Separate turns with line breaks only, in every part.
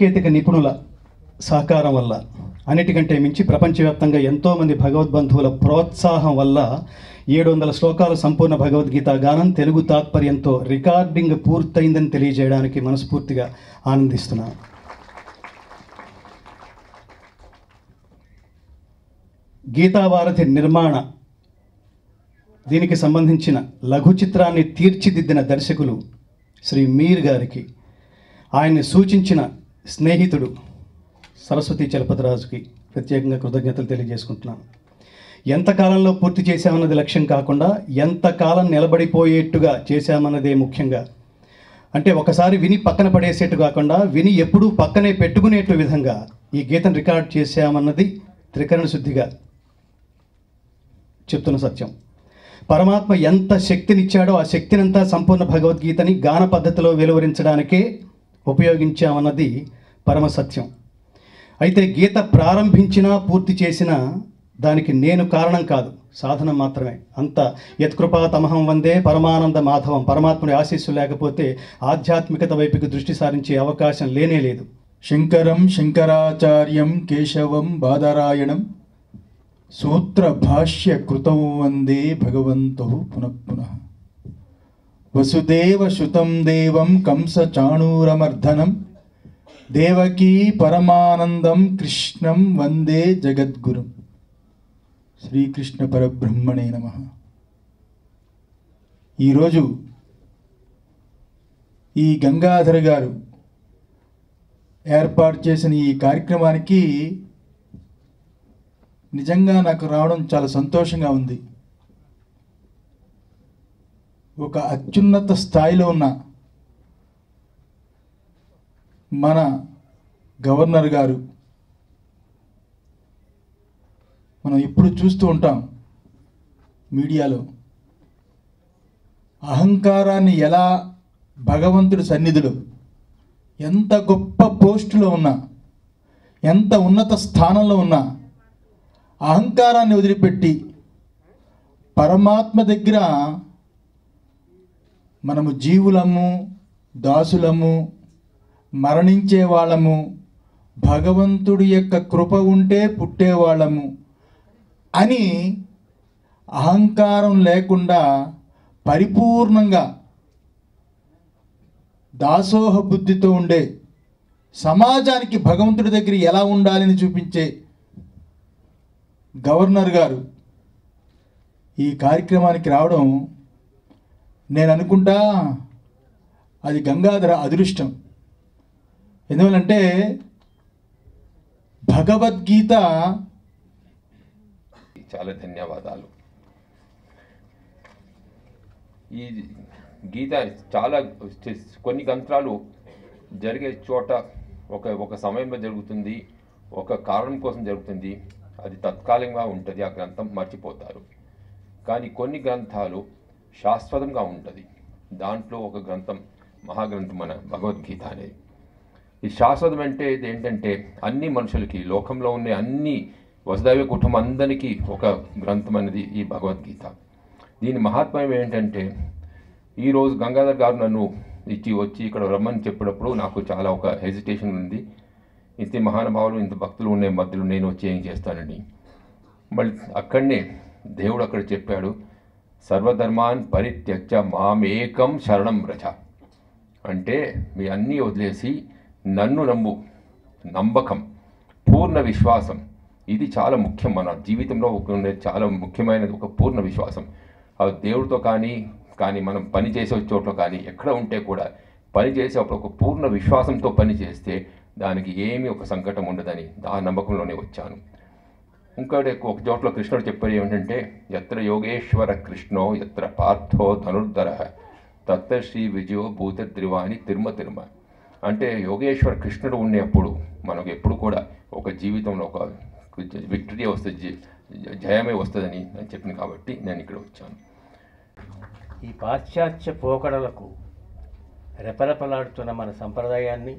సాంకేతిక నిపుణుల సహకారం వల్ల అన్నిటికంటే మించి ప్రపంచవ్యాప్తంగా ఎంతోమంది భగవద్బంధువుల ప్రోత్సాహం వల్ల ఏడు వందల శ్లోకాల సంపూర్ణ భగవద్గీత గానం తెలుగు తాత్పర్యంతో రికార్డింగ్ పూర్తయిందని తెలియజేయడానికి మనస్ఫూర్తిగా ఆనందిస్తున్నాను. గీతావారధి నిర్మాణ దీనికి సంబంధించిన లఘు చిత్రాన్ని తీర్చిదిద్దిన దర్శకులు శ్రీ మీర్ గారికి ఆయన్ని సూచించిన స్నేహితుడు సరస్వతి చలపతిరాజుకి ప్రత్యేకంగా కృతజ్ఞతలు తెలియజేసుకుంటున్నాను. ఎంతకాలంలో పూర్తి చేశామన్నది లక్ష్యం కాకుండా ఎంతకాలం నిలబడిపోయేట్టుగా చేశామన్నదే ముఖ్యంగా. అంటే ఒకసారి విని పక్కన పడేసేట్టు కాకుండా విని ఎప్పుడూ పక్కనే పెట్టుకునేట్టు విధంగా ఈ గీతను రికార్డ్ చేశామన్నది త్రికరణ శుద్ధిగా చెప్తున్న సత్యం. పరమాత్మ ఎంత శక్తినిచ్చాడో ఆ శక్తినంతా సంపూర్ణ భగవద్గీతని గాన పద్ధతిలో వెలువరించడానికే ఉపయోగించామన్నది పరమ సత్యం. అయితే గీత ప్రారంభించినా పూర్తి చేసినా దానికి నేను కారణం కాదు సాధనం మాత్రమే. అంత యత్కృపా తమహం వందే పరమానంద మాధవం. పరమాత్ముడి ఆశీస్సు లేకపోతే ఆధ్యాత్మికత వైపుకి దృష్టి సారించే అవకాశం లేనే లేదు.
శంకరం శంకరాచార్యం కేశవం బాదరాయణం సూత్రభాష్య కృతం వందే భగవంతు పునః పునః. వసుదేవ శుతం దేవం కంస చాణూరమర్ధనం దేవకీ పరమానందం కృష్ణం వందే జగద్గురుం. శ్రీకృష్ణ పరబ్రహ్మణే నమ. ఈరోజు ఈ గంగాధర్ గారు ఏర్పాటు చేసిన ఈ కార్యక్రమానికి నిజంగా నాకు రావడం చాలా సంతోషంగా ఉంది. ఒక అత్యున్నత స్థాయిలో ఉన్న మన గవర్నర్ గారు మనం ఇప్పుడు చూస్తూ ఉంటాం మీడియాలో. అహంకారాన్ని ఎలా భగవంతుడి సన్నిధిలో ఎంత గొప్ప పోస్టులో ఉన్నా ఎంత ఉన్నత స్థానంలో ఉన్నా అహంకారాన్ని వదిలిపెట్టి పరమాత్మ దగ్గర మనము జీవులము దాసులము మరణించే వాళ్ళము భగవంతుడి యొక్క కృప ఉంటే పుట్టేవాళ్ళము అని అహంకారం లేకుండా పరిపూర్ణంగా దాసోహ బుద్ధితో ఉండే సమాజానికి భగవంతుడి దగ్గర ఎలా ఉండాలని చూపించే గవర్నర్ గారు ఈ కార్యక్రమానికి రావడం నేను అనుకుంటా అది గంగాధర అదృష్టం. ఎందువల్లంటే భగవద్గీత
చాలా ధన్యవాదాలు. ఈ గీత చాలా కొన్ని గంత్రాలు జరిగే చోట ఒక ఒక సమయంలో జరుగుతుంది ఒక కారణం కోసం జరుగుతుంది అది తత్కాలంగా ఉంటుంది ఆ గ్రంథం మర్చిపోతారు. కానీ కొన్ని గ్రంథాలు శాశ్వతంగా ఉంటుంది. దాంట్లో ఒక గ్రంథం మహాగ్రంథం మన భగవద్గీత అనేది ఈ శాశ్వతం అంటే ఇది ఏంటంటే అన్ని మనుషులకి లోకంలో ఉండే అన్ని వసుదైవ కుటుంబం అందరికీ ఒక గ్రంథం అనేది ఈ భగవద్గీత. దీని మహాత్మ్యం ఏంటంటే ఈరోజు గంగాధర్ గారు నన్ను ఇచ్చి వచ్చి ఇక్కడ రమ్మని చెప్పినప్పుడు నాకు చాలా ఒక హెజిటేషన్ ఉంది. ఇంత మహానుభావులు ఇంత భక్తులు ఉండే మధ్యలో నేను వచ్చి ఏం చేస్తానండి మళ్ళీ అక్కడనే దేవుడు అక్కడ చెప్పాడు సర్వధర్మాన్ పరిత్యక్త మామేకం శరణం రచ అంటే మీ అన్నీ వదిలేసి నన్ను నమ్ము నమ్మకం పూర్ణ విశ్వాసం. ఇది చాలా ముఖ్యం. మన జీవితంలో ఉండే చాలా ముఖ్యమైనది ఒక పూర్ణ విశ్వాసం. అది దేవుడితో కానీ కానీ మనం పని చేసే చోట్ల కానీ ఎక్కడ ఉంటే కూడా పని చేసేటప్పుడు ఒక పూర్ణ విశ్వాసంతో పని చేస్తే దానికి ఏమీ ఒక సంకటం ఉండదని ఆ నమ్మకంలోనే వచ్చాను. ఇంకోటి ఒక చోట్ల కృష్ణుడు చెప్పేది ఏమిటంటే ఎత్ర యోగేశ్వర కృష్ణో ఎత్ర పార్థో ధనుర్ధర తత్ర శ్రీ విజయో భూత త్రివాణి తిరుమ తిరుమ. అంటే యోగేశ్వర కృష్ణుడు ఉండేప్పుడు మనకు ఎప్పుడు కూడా ఒక జీవితంలో ఒక విక్టరీ వస్తుంది జయమే వస్తుందని నేను చెప్పిన కాబట్టి నేను ఇక్కడ వచ్చాను.
ఈ పాశ్చాత్య పోకడలకు రెపరెపలాడుతున్న మన సంప్రదాయాన్ని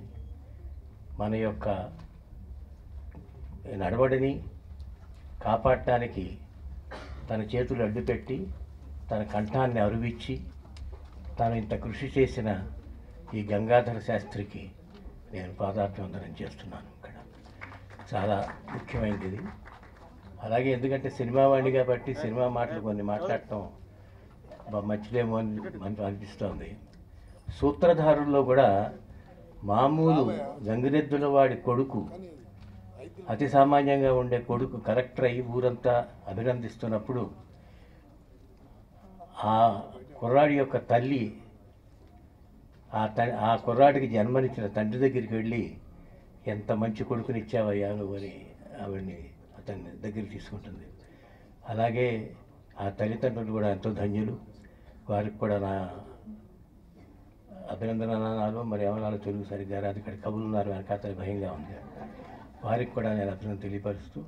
మన యొక్క నడవడిని కాపాడటానికి తన చేతులు అడ్డుపెట్టి తన కంఠాన్ని అరువిచ్చి తాను ఇంత కృషి చేసిన ఈ గంగాధర శాస్త్రికి నేను పాదాభివందనం చేస్తున్నాను ఇక్కడ. చాలా ముఖ్యమైనది ఇది. అలాగే ఎందుకంటే సినిమా వాడిని కాబట్టి సినిమా మాటలు కొన్ని మాట్లాడటం మంచిదేమో అని మనకు అనిపిస్తోంది. సూత్రధారుల్లో కూడా మామూలు గంగిరెద్దుల వాడి కొడుకు అతి సామాన్యంగా ఉండే కొడుకు కలెక్టర్ అయ్యి ఊరంతా అభినందిస్తున్నప్పుడు ఆ కుర్రాడి యొక్క తల్లి ఆ త ఆ కుర్రాడికి జన్మనిచ్చిన తండ్రి దగ్గరికి వెళ్ళి ఎంత మంచి కొడుకునిచ్చావయ్యా నువ్వు అని ఆవిడ్ని అతన్ని దగ్గరికి తీసుకుంటుంది. అలాగే ఆ తల్లిదండ్రులు కూడా ఎంతో ధన్యులు. వారికి కూడా నా అభినందనలు మరి ఏమన్నాలో తెలుగు సరిగ్గా రాదు ఇక్కడ కబులు ఉన్నారు వెనకాతల భయంగా ఉంది. వారికి కూడా నేను అభినందన తెలియపరుస్తూ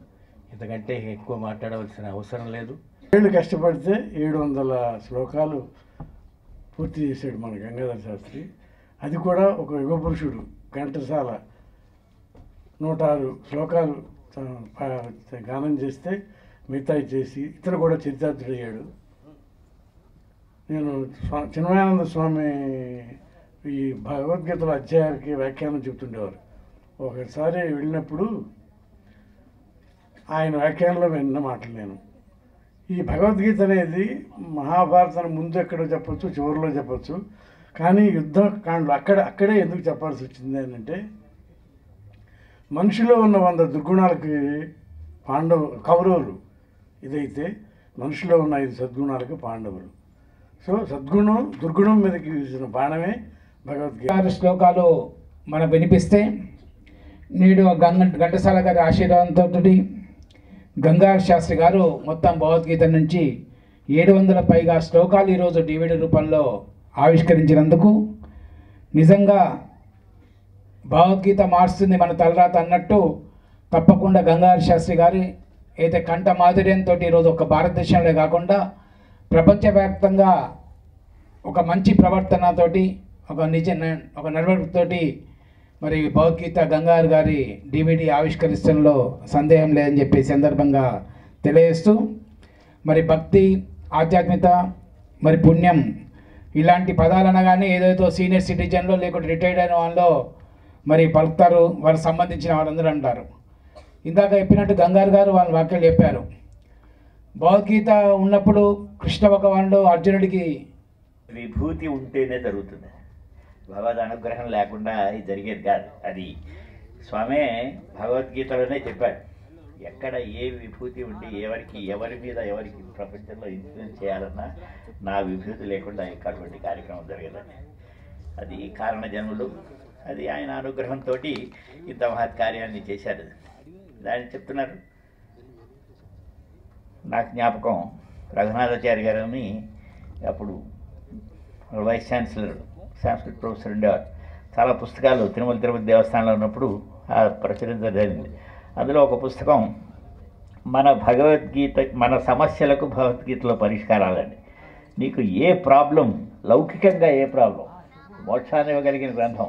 ఇంతకంటే ఎక్కువ మాట్లాడవలసిన అవసరం లేదు.
ఏళ్ళు కష్టపడితే ఏడు వందల శ్లోకాలు పూర్తి చేశాడు మన గంగాధర శాస్త్రి. అది కూడా ఒక యుగ పురుషుడు ఘంటసాల. నూట ఆరు శ్లోకాలు గానం చేస్తే మిగతాయి చేసి ఇతను కూడా చరితార్థుడయ్యాడు. నేను స్వా చిన్మయానంద స్వామి ఈ భగవద్గీతల అధ్యాయాలకి వ్యాఖ్యానం చెప్తుండేవారు ఒకసారి వెళ్ళినప్పుడు ఆయన వ్యాఖ్యానంలో విన్న మాటలు నేను. ఈ భగవద్గీత అనేది మహాభారతం ముందు ఎక్కడో చెప్పచ్చు చివరిలో చెప్పచ్చు. కానీ యుద్ధ కాండలు అక్కడ అక్కడే ఎందుకు చెప్పాల్సి వచ్చింది అని అంటే మనిషిలో ఉన్న వంద దుర్గుణాలకి పాండవు కౌరవులు ఇదైతే మనిషిలో ఉన్న ఐదు సద్గుణాలకు పాండవులు. సో సద్గుణం దుర్గుణం మీదకి వేసిన బాణమే భగవద్గీత.
శ్లోకాలు మనం వినిపిస్తే నేడు గంగ ఘంటసాల గారి ఆశీర్వాదంతో గంగా శాస్త్రి గారు మొత్తం భగవద్గీత నుంచి ఏడు వందల పైగా శ్లోకాలు ఈరోజు డివిడి రూపంలో ఆవిష్కరించినందుకు నిజంగా భగవద్గీత మారుస్తుంది మన తలరాత అన్నట్టు తప్పకుండా గంగార శాస్త్రి గారి అయితే కంఠ మాధుర్యంతో ఈరోజు ఒక భారతదేశంలో కాకుండా ప్రపంచవ్యాప్తంగా ఒక మంచి ప్రవర్తనతోటి ఒక నిజ ఒక నడవడితోటి మరి భగవద్గీత గంగారు గారి డివిడి ఆవిష్కరిస్తంలో సందేహం లేదని చెప్పి సందర్భంగా తెలియజేస్తూ మరి భక్తి ఆధ్యాత్మికత మరి పుణ్యం ఇలాంటి పదాలు అనగానే ఏదైతే సీనియర్ సిటిజన్లో లేకుంటే రిటైర్డ్ అయిన వాళ్ళు మరి పలుకుతారు వారికి సంబంధించిన వారందరూ అంటారు. ఇందాక చెప్పినట్టు గంగారు గారు వాళ్ళ వాక్యాలు చెప్పారు. భగవద్గీత ఉన్నప్పుడు కృష్ణ భగవానుడు అర్జునుడికి
విభూతి ఉంటేనే జరుగుతుంది. భగవద్ అనుగ్రహం లేకుండా ఇది జరిగేది కాదు. అది స్వామే భగవద్గీతలోనే చెప్పాడు. ఎక్కడ ఏ విభూతి ఉండి ఎవరికి ఎవరి మీద ఎవరికి ప్రపంచంలో ఇన్ఫ్లుయెన్స్ చేయాలన్నా నా విభూతి లేకుండా ఎక్కటువంటి కార్యక్రమం జరగదండి. అది కారణ జన్ములు అది ఆయన అనుగ్రహంతో ఇంత మహత్ కార్యాన్ని చేశారు. దాన్ని చెప్తున్నారు. నాకు జ్ఞాపకం రఘునాథాచార్య గారిని అప్పుడు వైస్ ఛాన్సలర్ సాంస్కృతిక ప్రొఫెసర్ ఉండేవారు చాలా పుస్తకాలు తిరుమల తిరుపతి దేవస్థానంలో ఉన్నప్పుడు ఆ ప్రచురించడం జరిగింది. అందులో ఒక పుస్తకం మన భగవద్గీత మన సమస్యలకు భగవద్గీతలో పరిష్కారాలండి. నీకు ఏ ప్రాబ్లం లౌకికంగా ఏ ప్రాబ్లం? మోక్షాన్ని ఇవ్వగలిగిన గ్రంథం.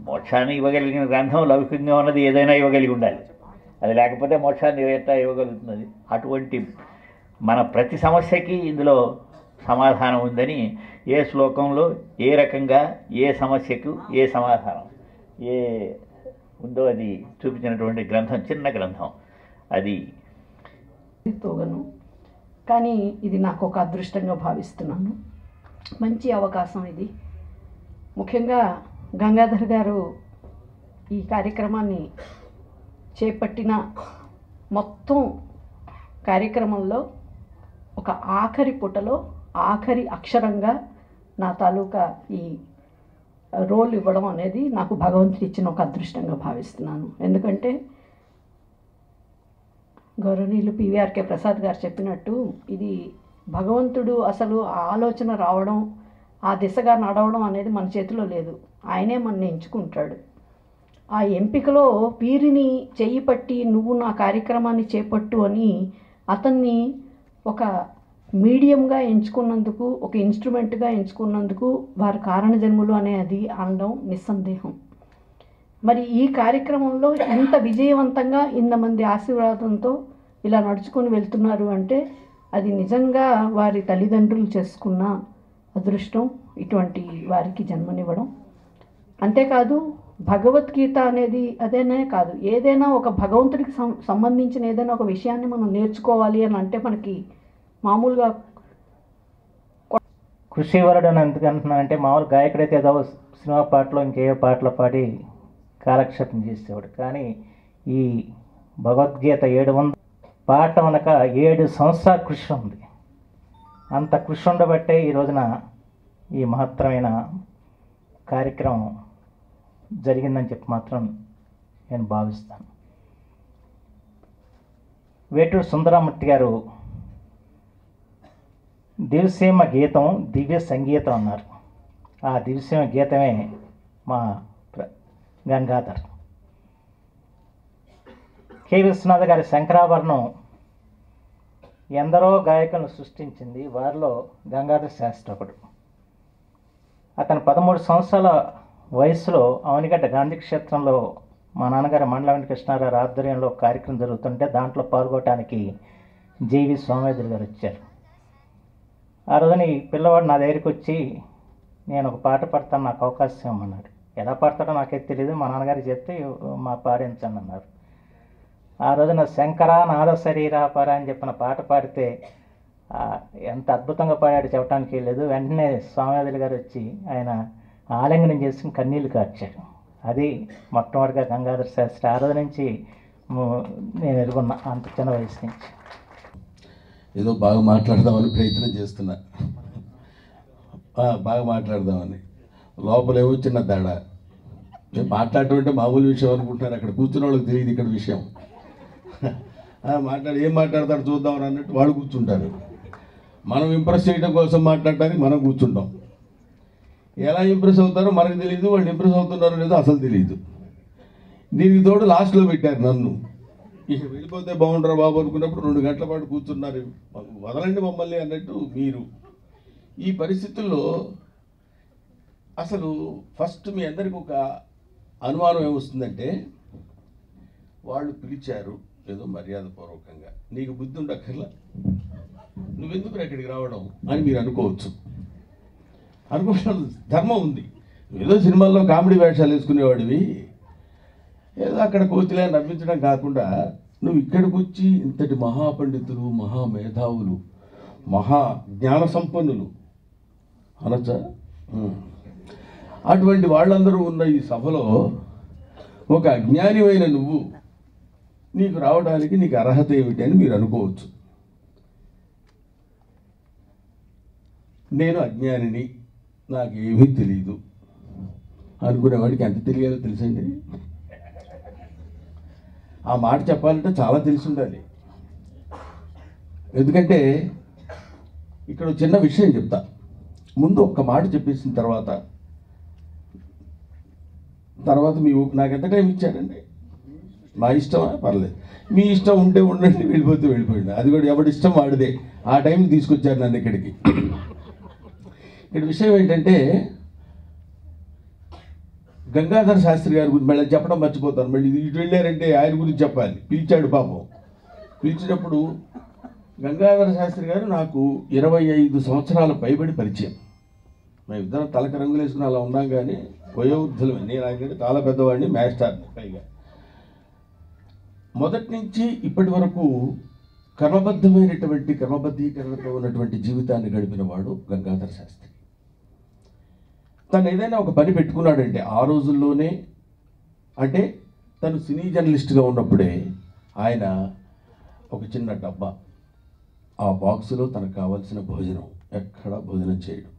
మోక్షాన్ని ఇవ్వగలిగిన గ్రంథం లౌకికంగా ఉన్నది ఏదైనా ఇవ్వగలిగి ఉండాలి. అది లేకపోతే మోక్షాన్ని ఎట్లా ఇవ్వగలుగుతున్నది? అటువంటి మన ప్రతి సమస్యకి ఇందులో సమాధానం ఉందని ఏ శ్లోకంలో ఏ రకంగా ఏ సమస్యకు ఏ సమాధానం? ఏ ఉందో అది చూపించినటువంటి గ్రంథం చిన్న గ్రంథం. అది
తోగను. కానీ ఇది నాకు ఒక అదృష్టంగా భావిస్తున్నాను. మంచి అవకాశం ఇది. ముఖ్యంగా గంగాధర్ గారు ఈ కార్యక్రమాన్ని చేపట్టిన మొత్తం కార్యక్రమంలో ఒక ఆఖరి పుటలో ఆఖరి అక్షరంగా నా తాలూకా ఈ రోల్ ఇవ్వడం అనేది నాకు భగవంతుడు ఇచ్చిన ఒక అదృష్టంగా భావిస్తున్నాను. ఎందుకంటే గౌరవనీయులు పివిఆర్కే ప్రసాద్ గారు చెప్పినట్టు ఇది భగవంతుడు అసలు ఆలోచన రావడం ఆ దిశగా నడవడం అనేది మన చేతిలో లేదు. ఆయనే మన ఎంచుకుంటాడు. ఆ ఎంపికలో వీరిని చెయ్యి పట్టి నువ్వు నా కార్యక్రమాన్ని చేపట్టు అని అతన్ని ఒక మీడియంగా ఎంచుకున్నందుకు ఒక ఇన్స్ట్రుమెంట్గా ఎంచుకున్నందుకు వారి కారణ జన్ములు అనేది అనడం నిస్సందేహం. మరి ఈ కార్యక్రమంలో ఎంత విజయవంతంగా ఇంతమంది ఆశీర్వాదంతో ఇలా నడుచుకొని వెళ్తున్నారు అంటే అది నిజంగా వారి తల్లిదండ్రులు చేసుకున్న అదృష్టం ఇటువంటి వారికి జన్మనివ్వడం. అంతేకాదు భగవద్గీత అనేది అదేనే కాదు ఏదైనా ఒక భగవంతుడికి సం- సంబంధించిన ఏదైనా ఒక విషయాన్ని మనం నేర్చుకోవాలి అని అంటే మనకి మామూలుగా
కృషి వరుడు అని ఎందుకు అంటున్నానంటే మామూలు గాయకుడైతే ఏదో సినిమా పాటలో ఇంకే పాటలు పాడి కాలక్షేపం చేసేవాడు. కానీ ఈ భగవద్గీత ఏడు వంద పాట వెనక ఏడు సంవత్సరాల కృషి ఉంది. అంత కృషి ఉండబట్టే ఈ రోజున ఈ మహత్తరమైన కార్యక్రమం జరిగిందని చెప్పి మాత్రం నేను భావిస్తాను. వేటూరు సుందరామూర్తి గారు దివ్యసీమ గీతం దివ్య సంగీతం అన్నారు. ఆ దివ్యసీమ గీతమే మా ప్ర- గంగాధర్. కె. విశ్వనాథ్ గారి శంకరాభరణం ఎందరో గాయకులను సృష్టించింది వారిలో గంగాధర్ శాస్త్రి ఒకడు అతను పదమూడు సంవత్సరాల వయసులో అవనిగడ్డ గాంధీ క్షేత్రంలో మా నాన్నగారు మండల వెంకటకృష్ణారావు ఆధ్వర్యంలో కార్యక్రమం జరుగుతుంటే దాంట్లో పాల్గొనడానికి జేవి సోమేశ్వరి గారు వచ్చారు. ఆ రోజున ఈ పిల్లవాడు నా దగ్గరికి వచ్చి నేను ఒక పాట పాడతాను నాకు అవకాశం ఇవ్వమన్నాడు. ఎలా పాడతాడో నాకైతే తెలియదు మా నాన్నగారు చెప్తే మా పాడించండి అన్నారు. ఆ రోజున శంకర నాద శరీర పర అని చెప్పిన పాట పాడితే ఎంత అద్భుతంగా పాడాడు చెప్పడానికి లేదు. వెంటనే స్వామివాదులు గారు వచ్చి ఆయన ఆలింగనం చేసి కన్నీళ్ళు కార్చాడు అది మొట్టమొదటిగా గంగాధర శాస్త్రి ఆ రోజు నుంచి నేను ఎరుగున్నా అంత చిన్న వయసు నుంచి.
ఏదో బాగా మాట్లాడదామని ప్రయత్నం చేస్తున్నా. బాగా మాట్లాడదామని. లోపలేమో చిన్న తేడా. నేను మాట్లాడటం అంటే మామూలు విషయం అనుకుంటున్నారు అక్కడ కూర్చున్న వాళ్ళకి తెలియదు ఇక్కడ విషయం. మాట్లాడి ఏం మాట్లాడతాడు చూద్దామని అన్నట్టు వాళ్ళు కూర్చుంటారు. మనం ఇంప్రెస్ చేయడం కోసం మాట్లాడటానికి మనం కూర్చుంటాం. ఎలా ఇంప్రెస్ అవుతారో మనకు తెలియదు వాళ్ళు ఇంప్రెస్ అవుతున్నారో లేదో అసలు తెలియదు దీనికి తోడు లాస్ట్లో పెట్టారు నన్ను. ఇక వెళ్ళిపోతే బాగుండరా బాబు అనుకున్నప్పుడు రెండు గంటల పాటు కూర్చున్నారు. వదలండి మమ్మల్ని అన్నట్టు మీరు. ఈ పరిస్థితుల్లో అసలు ఫస్ట్ మీ అందరికి ఒక అనుమానం ఏమొస్తుందంటే వాళ్ళు పిలిచారు ఏదో మర్యాదపూర్వకంగా నీకు బుద్ధి ఉండక్కర్లా నువ్వెందుకు ఇక్కడికి రావడం అని మీరు అనుకోవచ్చు. అనుకోవడం ధర్మం ఉంది. ఏదో సినిమాల్లో కామెడీ వేషాలు వేసుకునేవాడివి. ఏదో అక్కడ కోతిలే నవ్వించడం కాకుండా నువ్వు ఇక్కడికి వచ్చి ఇంతటి మహాపండితులు మహామేధావులు మహా జ్ఞాన సంపన్నులు అనొచ్చా అటువంటి వాళ్ళందరూ ఉన్న ఈ సభలో ఒక అజ్ఞానివైన నువ్వు నీకు రావడానికి నీకు అర్హత ఏమిటి అని మీరు అనుకోవచ్చు. నేను అజ్ఞానిని నాకు ఏమీ తెలియదు అనుకునేవాడికి ఎంత తెలియాలో తెలుసండి? ఆ మాట చెప్పాలంటే చాలా తెలిసి ఉండాలి ఎందుకంటే ఇక్కడ ఒక చిన్న విషయం చెప్తా. ముందు ఒక్క మాట చెప్పేసిన తర్వాత తర్వాత మీ నాకు ఎంత టైం ఇచ్చారండి? మా ఇష్టమా? పర్లేదు. మీ ఇష్టం ఉంటే ఉండండి వెళ్ళిపోతే వెళ్ళిపోయింది అది కూడా ఎవడి ఇష్టం వాడిదే. ఆ టైంకి తీసుకొచ్చారు నన్ను ఇక్కడికి. ఇక్కడ విషయం ఏంటంటే గంగాధర శాస్త్రి గారి గురించి మళ్ళీ చెప్పడం మర్చిపోతాను. మళ్ళీ ఇటు వెళ్ళారంటే ఆయన గురించి చెప్పాలి. పిలిచాడు పాపం. పిలిచినప్పుడు గంగాధర శాస్త్రి గారు నాకు ఇరవై ఐదు సంవత్సరాల పైబడి పరిచయం. మేము ఇద్దరం తలక రంగులు వేసుకుని అలా ఉన్నాం కానీ వయోవృద్ధులమే. నేను ఆయన చాలా పెద్దవాడిని మాస్టర్ని పైగా. మొదటి నుంచి ఇప్పటి వరకు కర్మబద్ధమైనటువంటి క్రమబద్ధీకరణతో ఉన్నటువంటి జీవితాన్ని గడిపిన వాడు గంగాధర శాస్త్రి. తను ఏదైనా ఒక పని పెట్టుకున్నాడంటే ఆ రోజుల్లోనే. అంటే తను సినీ జర్నలిస్ట్గా ఉన్నప్పుడే ఆయన ఒక చిన్న డబ్బా ఆ బాక్సులో తనకు కావాల్సిన భోజనం ఎక్కడ భోజనం చేయడం.